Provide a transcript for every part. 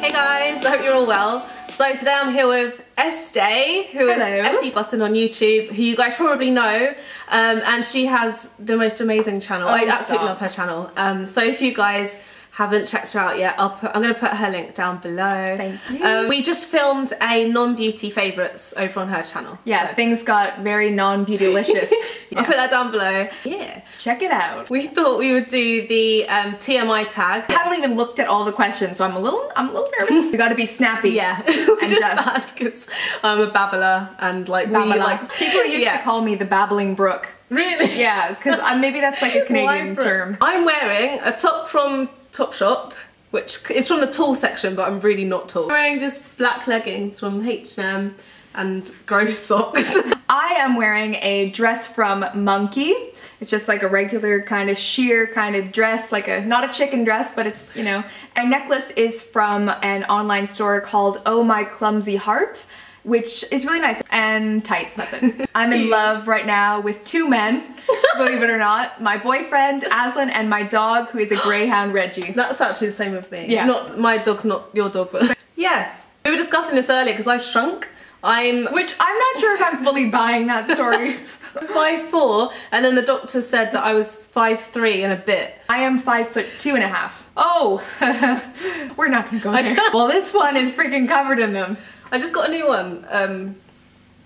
Hey guys, I hope you're all well. So today I'm here with Estee, who is. Essie Button on YouTube, who you guys probably know, um, and she has the most amazing channel. I Oh, absolutely stop. love her channel. Um, so if you guys haven't checked her out yet, I'll put, I'm going to put her link down below. Thank you. Um, we just filmed a non-beauty favourites over on her channel. Yeah, so- things got very non-beautylicious. I'll put that down below. Yeah. Check it out. We thought we would do the um, TMI tag. I haven't even looked at all the questions, so I'm a little, I'm a little nervous. We gotta be snappy. Yeah, And which is just- bad because I'm a babbler and like we, like People used yeah. to call me the babbling brook. really Yeah, because maybe that's like a Canadian term. I'm wearing a top from Topshop, which is from the tall section, but I'm really not tall. I'm wearing just black leggings from H&M and gross socks. I am wearing a dress from Monki. It's just like a regular kind of sheer kind of dress, like a not a chicken dress, but it's you know. And necklace is from an online store called Oh My Clumsy Heart, which is really nice. And tights, that's it. I'm in love right now with two men, believe it or not. My boyfriend Aslan and my dog, who is a greyhound Reggie. That's actually the same with me. Yeah. Not my dog's not your dog, but yes. We were discussing this earlier because I've shrunk. I'm Which I'm not sure if I'm fully buying that story. five four, and then the doctor said that I was five three and a bit. I am five foot two and a half. Oh, we're not gonna go there. well, this one is freaking covered in them. I just got a new one, um,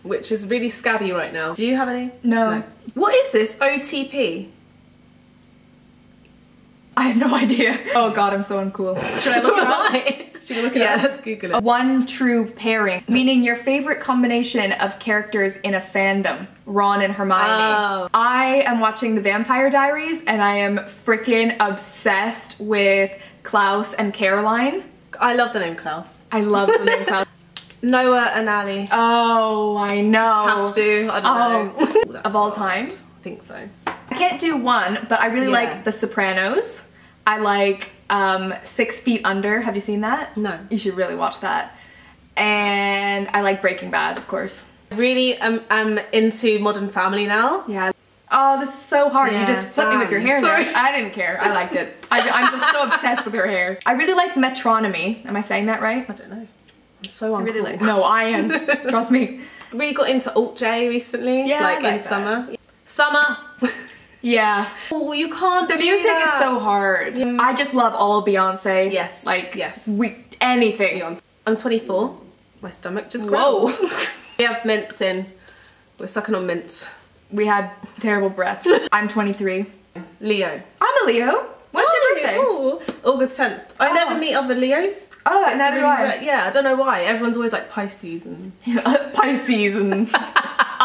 which is really scabby right now. Do you have any? No. What is this OTP? I have no idea. Oh god, I'm so uncool. Should I look it up? Should we look it yeah, up? let's Google it. One true pairing, meaning your favorite combination of characters in a fandom. Ron and Hermione. Oh. I am watching The Vampire Diaries and I am freaking obsessed with Klaus and Caroline. I love the name Klaus. I love the name Klaus. Noah and Ali. Oh, I know. Have to. I don't oh. know. Oh, of all time. I think so. I can't do one, but I really Yeah. like The Sopranos. I like um, Six Feet Under. Have you seen that? No. You should really watch that. And I like Breaking Bad, of course. Really, um, I'm into Modern Family now. Yeah. Oh, this is so hard. you just flipped me with your hair Sorry. there. I didn't care. I liked it. I, I'm just so obsessed with her hair. I really like Metronomy. Am I saying that right? I don't know. I'm so uncool. I really like. No, I am. Trust me. Really got into Alt J recently. Yeah, like, like in that. summer. Summer. Yeah. oh, you can't. The music that. is so hard. I just love all Beyonce. Yes, Like yes. We anything. I'm 24. My stomach just Whoa. we have mints in. We're sucking on mints. We had terrible breath. I'm 23. Leo. I'm a Leo. When's your birthday? Ooh, August 10th. I Oh. never meet other Leos. Oh, neither do I. Yeah, I don't know why. Everyone's always like Pisces and Pisces and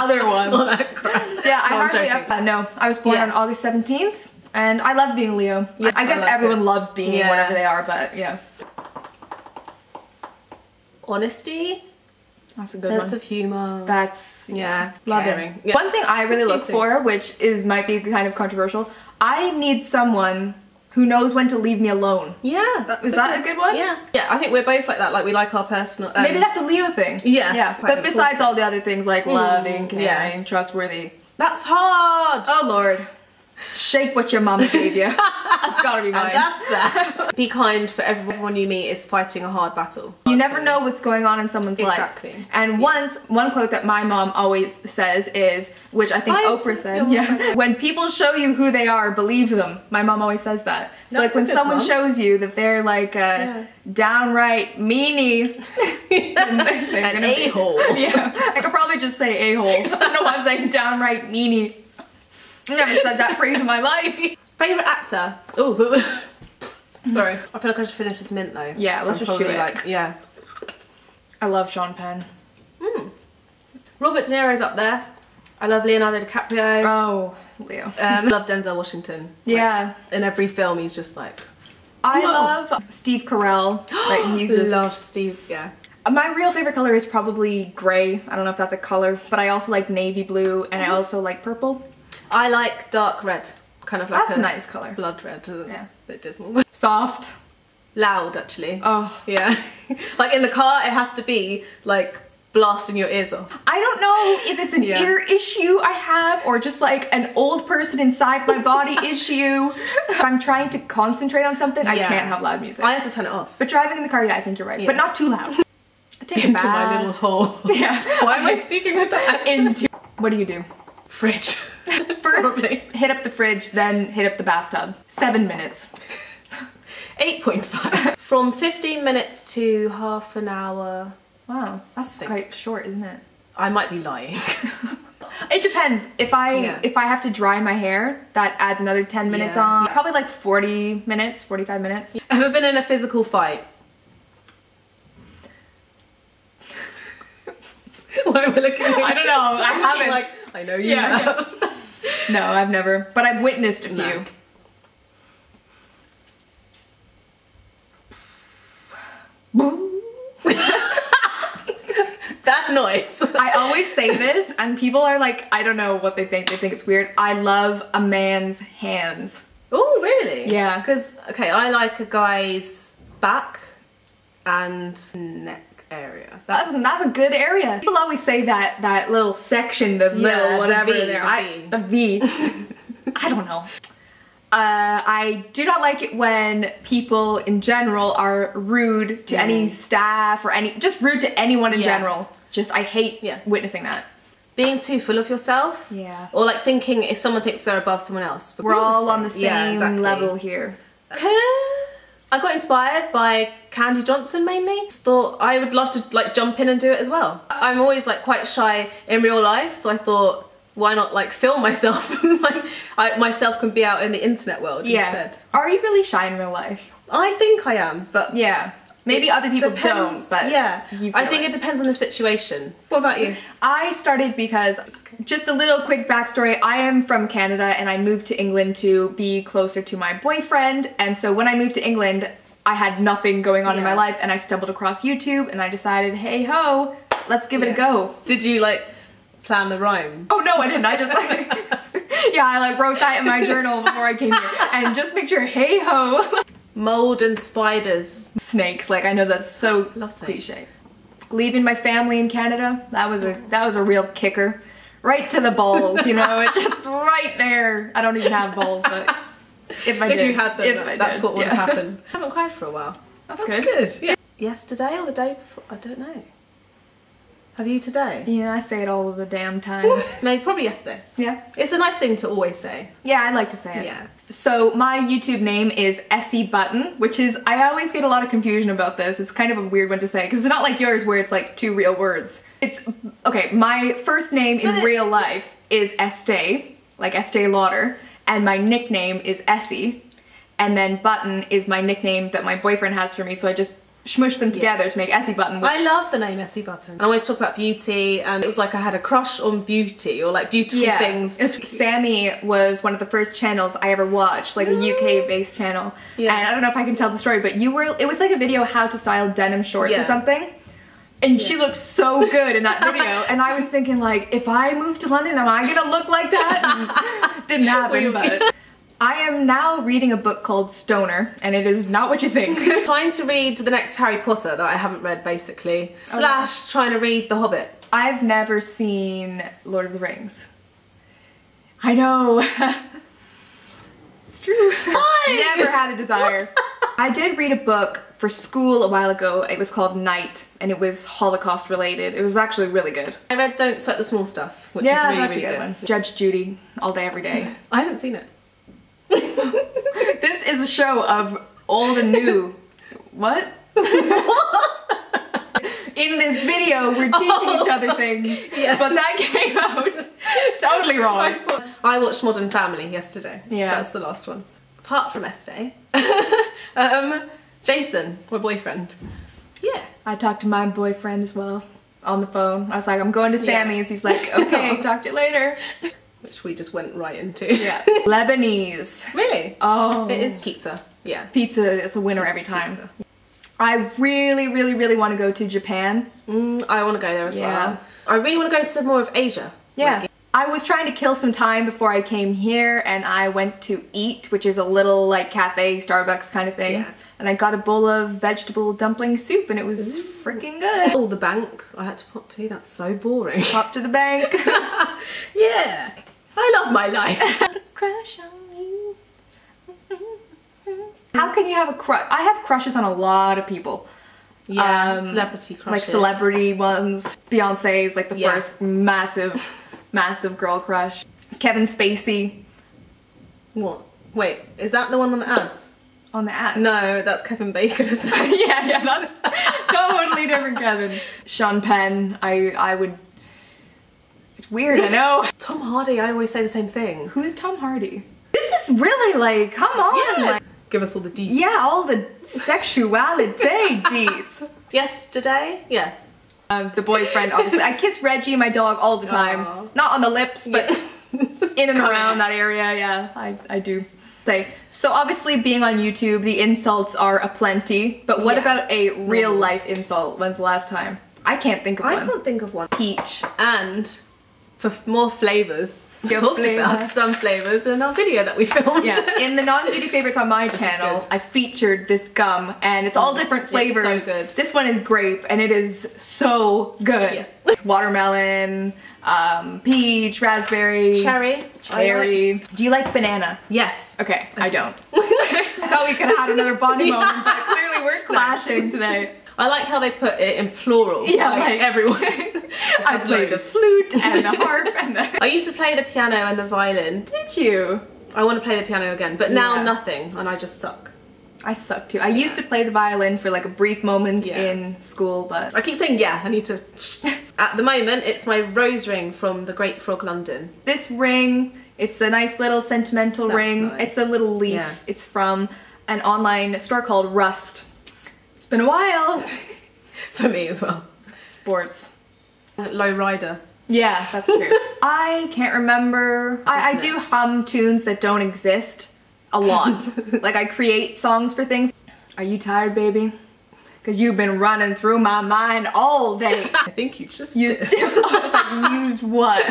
other ones. all that crap. Yeah, I No, I'm hardly joking. uh, no. I was born Yeah. on August 17th, and I love being Leo. Yeah, I guess I like everyone it. loves being Yeah. whatever they are, but yeah, Honesty, that's a good sense one. of humor. That's yeah, love caring. it. Yeah. One thing I really look for, which is might be kind of controversial, I need someone who knows when to leave me alone. Yeah, that's Is that a good one? Yeah, yeah. I think we're both like that. Like we like our personal. Um, Maybe that's a Leo thing. Yeah, yeah. quite But besides all the other things like loving, caring, yeah. trustworthy. that's hard. Oh Lord, shake what your mama gave you. That's gotta be mine. And that's that. Be kind for everyone you meet is fighting a hard battle. You never know what's going on in someone's Exactly. life. Exactly. And once, one quote that my mom always says is, which I think I Oprah said, yeah. yeah, when people show you who they are, believe them. My mom always says that. So That's like when someone one. shows you that they're like a Yeah. downright meanie, An a-hole. yeah, I could probably just say a-hole. I don't know why I'm saying downright meanie. I never said that phrase in my life. Favorite actor? Oh, sorry. I feel like I should finish this mint though. Yeah, let's just chew it. Like, yeah. I love Sean Penn. Hmm. Robert De Niro's up there. I love Leonardo DiCaprio. Oh, Leo. Um, I love Denzel Washington. Like, Yeah. in every film, he's just like. I Whoa. love Steve Carell. Like he's just love Steve. Yeah. Uh, my real favorite color is probably gray. I don't know if that's a color, but I also like navy blue and I mm-hmm. also like purple. I like dark red, kind of like That's a a nice color. blood red. Yeah. Yeah. bit dismal. Soft. Loud, actually. Oh. Yeah. like in the car, it has to be like blasting your ears off. I don't know if it's an Yeah. ear issue I have or just like an old person inside my body issue. If I'm trying to concentrate on something, I can't have loud music. I have to turn it off. but driving in the car, yeah, I think you're right. Yeah. But not too loud. Take a Into my little hole. Yeah. Why am I speaking with that? Into. What do you do? Fridge. First, hit up the fridge, then hit up the bathtub. Seven minutes. 8.5. From 15 minutes to half an hour. Wow, that's quite short, isn't it? I might be lying. It depends. If I Yeah. if I have to dry my hair, that adds another 10 minutes Yeah. on. Probably like 40 minutes, 45 minutes. Have Ever been in a physical fight? Why am I looking at? I don't know, I I'm looking haven't. Like, I know you Yeah. have. No, I've never, but I've witnessed a few. No. that noise. I always say this, and people are like, I don't know what they think. They think it's weird. I love a man's hands. Oh, really? Yeah. Because, okay, I like a guy's back and neck area. That's, that's a good area. People always say that that little section, the the little whatever V, there. the I, the V. I don't know. Uh, I do not like it when people in general are rude to any staff or any, just rude to anyone in. Yeah. general. Just, I hate Yeah. witnessing that. being too full of yourself. Yeah. Or like thinking if someone thinks they're above someone else. But We're all on the same Yeah, exactly. level here. Cause I got inspired by Kandee Johnson mainly. Thought I would love to like jump in and do it as well. I'm always like quite shy in real life, so I thought why not like film myself? like I myself can be out in the internet world Yeah. instead. Are you really shy in real life? I think I am, but Yeah. Maybe other people depends- don't, but yeah, I think it. it depends on the situation. What about you? I started because just a little quick backstory. I am from Canada and I moved to England to be closer to my boyfriend. And so when I moved to England, I had nothing going on in my life and I stumbled across YouTube and I decided, hey ho, let's give it a go. Did you like plan the rhyme? Oh no, I didn't. I just like, yeah, I like wrote that in my journal before I came here. And just picture, hey ho. Mold and spiders. Snakes, like I know that's so Love cliche. Leaving my family in Canada, that was a that was a real kicker. Right to the balls, you know, it's just right there. I don't even have balls, but if I If did, you had them, if I that's did, what would yeah. have happened. I haven't cried for a while. That's, That's good. good. Yeah. Yesterday or the day before? I don't know. Have you today? Yeah, I say it all the damn time. Maybe probably yesterday. yeah. It's a nice thing to always say. Yeah, I like to say it. Yeah. So my YouTube name is Essie Button, which is I always get a lot of confusion about this. It's kind of a weird one to say because it's not like yours where it's like two real words. It's okay. My first name in real life is Estee, like Estee Lauder, and my nickname is Essie, and then Button is my nickname that my boyfriend has for me. So I just smushed them together to make Essie Button. Which, I love the name Essie Button. And I wanted to talk about beauty and it was like I had a crush on beauty or like beautiful things. It's, Sammy was one of the first channels I ever watched, like a mm. UK based channel. Yeah. And I don't know if I can tell the story, but you were, it was like a video how to style denim shorts Yeah. or something. And she looked so good in that video. and I was thinking like, if I move to London, am I gonna look like that? And didn't happen, We- but. I am now reading a book called Stoner, and it is not what you think. trying to read the next Harry Potter that I haven't read basically. Oh, Slash trying to read The Hobbit. I've never seen Lord of the Rings. I know. it's true. Why? never had a desire. I did read a book for school a while ago. It was called Night, and it was Holocaust related. It was actually really good. I read Don't Sweat the Small Stuff, which yeah, is really, that's really a good, one. Judge Judy, all day, every day. I haven't seen it. this is a show of old and new. what? In this video, we're teaching each other things, Yeah. but that came out totally wrong. I watched Modern Family yesterday. Yeah. That's the last one. Apart from Estee. um, Jason, my boyfriend. Yeah. I talked to my boyfriend as well on the phone. I was like, I'm going to Yeah. Sammy's. He's like, okay, talk to you later. Which we just went right into. Yeah. Lebanese. really? Oh. It is pizza. Yeah. Pizza is a winner every time. Pizza. I really, really, really want to go to Japan. Mm, I want to go there as Yeah. well. I really want to go to some more of Asia. Yeah. Like, I was trying to kill some time before I came here and I went to eat, which is a little like cafe, Starbucks kind of thing. Yeah. And I got a bowl of vegetable dumpling soup and it was freaking good. Oh, the bank I had to pop to. That's so boring. Pop to the bank. yeah. I love my life. Crush on you. How can you have a crush? I have crushes on a lot of people. Yeah. Um, celebrity crushes. Like celebrity ones. Beyonce is like the Yeah. first massive, massive girl crush. Kevin Spacey What? Wait, is that the one on the ads? on the ad. No, that's Kevin Bacon. isn't it? yeah, yeah, that's totally different Kevin. Sean Penn, I I would weird, I know. Tom Hardy, I always say the same thing. Who's Tom Hardy? This is really like, come on. Like, Give us all the deets. yeah, all the sexuality deets. Yesterday? Yeah. Um, the boyfriend, obviously. I kiss Reggie, my dog, all the time. Aw. Not on the lips, but in and around that area, yeah, I, I do. Say. So obviously being on YouTube, the insults are aplenty, but what Yeah, about a real normal. life insult? When's the last time? I can't think of I one. I can't think of one. Peach. And for more flavours, we Your talked flavour. about some flavours in our video that we filmed. Yeah, in the non-beauty favorites on my channel. I featured this gum, and it's all different It's so flavors. good. This one is grape, and it is so good. Yeah. It's watermelon, um, peach, raspberry, Cherry. I like- cherry. Do you like banana? Yes. Okay, I, don't. I thought we could have had another bonding Yeah. moment, but clearly we're clashing today. I like how they put it in plural. Yeah, like, like- everyone. I played the flute and the harp and the. I used to play the piano and the violin. Did you? I want to play the piano again, but now Yeah. nothing, and I just suck. I suck too. I used to play the violin for like a brief moment Yeah. in school, but I keep saying yeah. I need to. At the moment, it's my rose ring from the Great Frog London. this ring, it's a nice little sentimental That's ring. nice. It's a little leaf. Yeah. It's from an online store called Rust. Been a while. For me as well. Sports. Uh, Low rider. Yeah, that's true. I can't remember. I, I do hum tunes that don't exist a lot. like I create songs for things. Are you tired, baby? Because you've been running through my mind all day. I think you just Used, did. I was like, used what?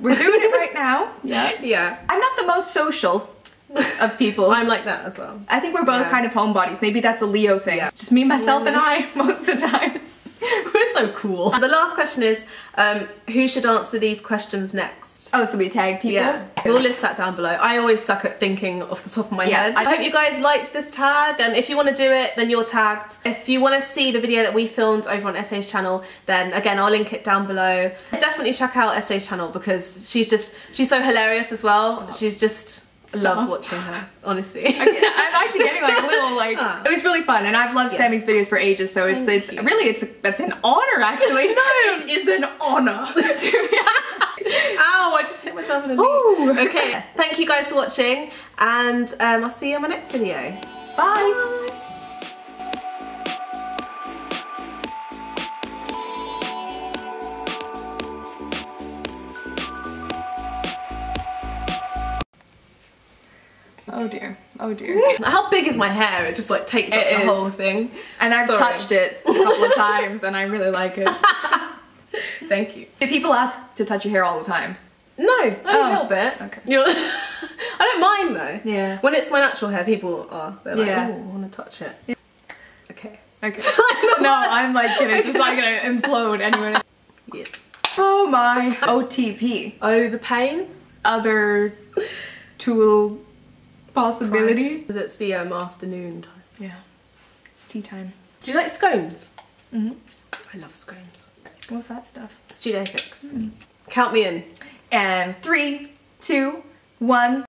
We're doing it right now. Yeah. yeah. I'm not the most social of people. I'm like that as well. I think we're both Yeah. kind of homebodies. Maybe that's a Leo thing. Yeah. Just me, myself, and I most of the time. We're so cool. The last question is, um, who should answer these questions next? Oh, so we tag people? Yeah, we'll list that down below. I always suck at thinking off the top of my Yeah, head. I- I hope you guys liked this tag, and if you want to do it, then you're tagged. If you want to see the video that we filmed over on Essie's channel, then again, I'll link it down below. Definitely check out Essie's channel because she's just, she's so hilarious as well. She's just, I love watching her, honestly. I'm actually getting like a little like Ah. it was really fun and I've loved Yeah. Sammy's videos for ages so it's Thank it's you. really it's that's an honor actually No. it is an honor to be Ow, I just hit myself in the knee. Okay, thank you guys for watching, and um, I'll see you on my next video. bye oh dear oh dear How big is my hair? It just like takes up the is. whole thing. and I've Sorry. touched it a couple of times and I really like it Thank you. do people ask to touch your hair all the time No, only Oh, a little bit. okay. You're I don't mind though. Yeah. When it's my natural hair, people are. They're like, Yeah. oh, I want to touch it. Okay. okay no I'm like gonna just like gonna implode anyway Yeah. oh my OTP Oh, the pain. other tool possibility. Because it's the um, afternoon time. Yeah, it's tea time. Do you like scones? Mhm. I love scones. What's that stuff? Studio fix. Count me in. And three, two, one.